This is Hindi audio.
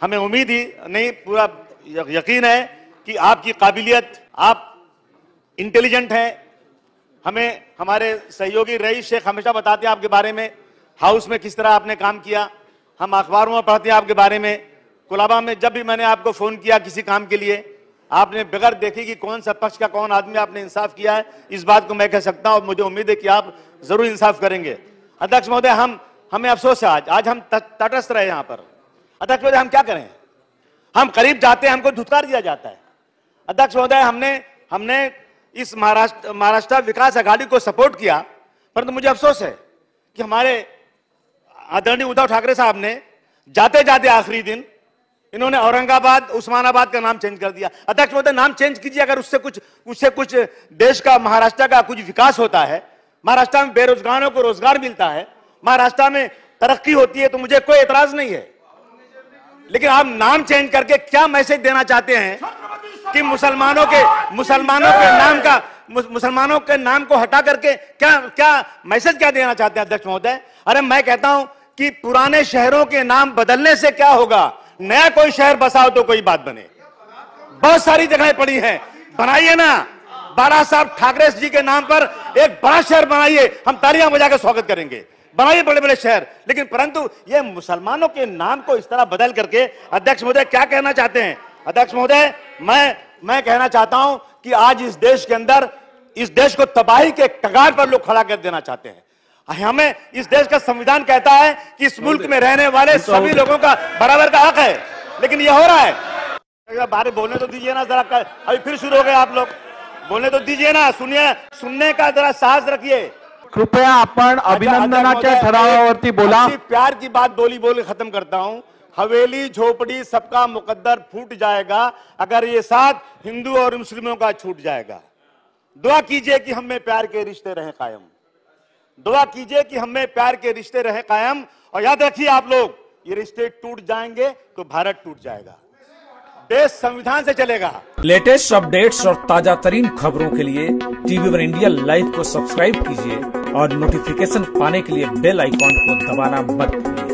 हमें उम्मीद ही नहीं, पूरा यकीन है कि आपकी काबिलियत, आप इंटेलिजेंट हैं। हमें, हमारे सहयोगी रईस शेख हमेशा बताते हैं आपके बारे में, हाउस में किस तरह आपने काम किया, हम अखबारों में पढ़ते हैं आपके बारे में। कोलाबा में जब भी मैंने आपको फ़ोन किया किसी काम के लिए, आपने बगैर देखे कि कौन सा पक्ष का कौन आदमी आपने इंसाफ किया है, इस बात को मैं कह सकता हूँ, मुझे उम्मीद है कि आप ज़रूर इंसाफ करेंगे। अध्यक्ष महोदय, हम, हमें अफसोस है आज आज हम तटस्थ रहे यहाँ पर। अध्यक्ष महोदय, हम क्या करें? हम करीब जाते हैं, हमको धुतकार दिया जाता है। अध्यक्ष महोदय, हमने हमने इस महाराष्ट्र महाराष्ट्र विकास अघाड़ी को सपोर्ट किया, परंतु मुझे अफसोस है कि हमारे आदरणीय उद्धव ठाकरे साहब ने जाते जाते आखिरी दिन इन्होंने औरंगाबाद, उस्मानाबाद का नाम चेंज कर दिया। अध्यक्ष महोदय, नाम चेंज कीजिए, अगर उससे कुछ उससे कुछ देश का, महाराष्ट्र का कुछ विकास होता है, महाराष्ट्र में बेरोजगारों को रोज़गार मिलता है, महाराष्ट्र में तरक्की होती है तो मुझे कोई एतराज़ नहीं है। लेकिन आप नाम चेंज करके क्या मैसेज देना चाहते हैं कि मुसलमानों के मुसलमानों के नाम का मुसलमानों के नाम को हटा करके क्या क्या मैसेज क्या देना चाहते हैं अध्यक्ष महोदय? अरे मैं कहता हूँ कि पुराने शहरों के नाम बदलने से क्या होगा? नया कोई शहर बसाओ तो कोई बात बने। बहुत सारी जगहें पड़ी हैं। बनाइए ना। बाला साहब ठाकरे जी के नाम पर एक बड़ा शहर बनाइए। हम तालियाँ बजाकर स्वागत करेंगे। बनाइए बड़े बड़े शहर। लेकिन परंतु ये मुसलमानों के नाम को इस तरह बदल करके अध्यक्ष महोदय क्या कहना चाहते हैं? अध्यक्ष महोदय मैं मैं कहना चाहता हूँ कि आज इस देश के अंदर इस देश को तबाही के कगार पर लोग खड़ा कर देना चाहते हैं। हमें इस देश का संविधान कहता है कि इस मुल्क में रहने वाले सभी लोगों का बराबर का हक है। लेकिन यह हो रहा है। बारे बोलने तो दीजिए ना जरा अभी फिर शुरू हो गए आप लोग। बोलने तो दीजिए ना सुनिए सुनने का जरा साहस रखिए। कृपया अपन अभिनंदनाच्या ठरावावरती बोला. प्यार की बात बोली बोली खत्म करता हूँ। हवेली झोपड़ी सबका मुकद्दर फूट जाएगा अगर ये साथ हिंदू और मुस्लिमों का छूट जाएगा। दुआ कीजिए कि हमें प्यार के रिश्ते रहे कायम। दुआ कीजिए कि हमें प्यार के रिश्ते रहे कायम। और याद रखिए आप लोग ये रिश्ते टूट जाएँगे तो भारत टूट जाएगा। देश संविधान से चलेगा। लेटेस्ट अपडेट्स और ताज़ा तरीन खबरों के लिए टीवी वन इंडिया लाइव को सब्सक्राइब कीजिए। और नोटिफिकेशन पाने के लिए बेल आइकॉन को दबाना मत भूलिए।